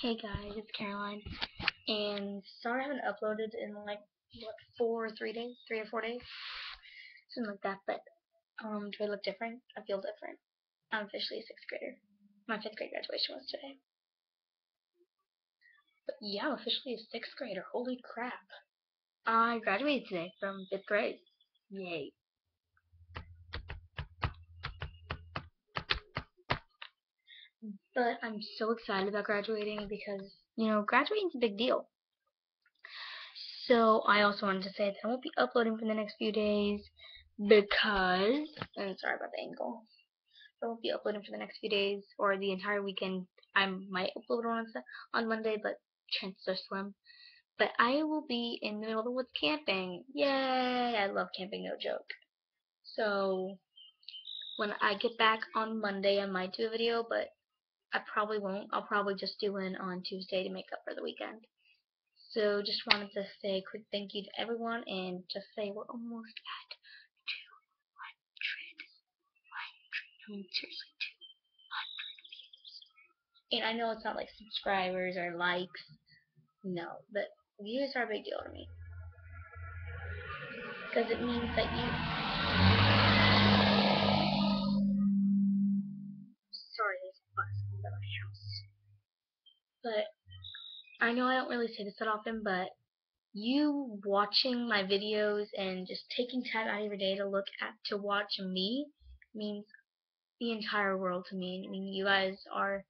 Hey guys, it's Caroline, and sorry I haven't uploaded in like what four or three days, three or four days, something like that. But um, do I look different? I feel different. I'm officially a sixth grader. My fifth grade graduation was today. But yeah, I'm officially a sixth grader. Holy crap! I graduated today from fifth grade. Yay! But I'm so excited about graduating because, you know, graduating's a big deal. So I also wanted to say that I won't be uploading for the next few days because, and sorry about the angle, I won't be uploading for the next few days or the entire weekend. I might upload on on Monday, but chances are slim. But I will be in the middle of the woods camping. Yay! I love camping, no joke. So when I get back on Monday, I might do a video, but I probably won't. I'll probably just do one on Tuesday to make up for the weekend. So just wanted to say a quick thank you to everyone and just say we're almost at 200, 100, I mean seriously 200 views. And I know it's not like subscribers or likes, no, but views are a big deal to me. Because it means that you but I know I don't really say this that often, but you watching my videos and just taking time out of your day to look at to watch me means the entire world to me. I mean, you guys are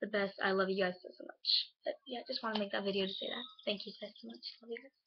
the best. I love you guys so, so much. But yeah, just want to make that video to say that. Thank you guys so much. Love you guys.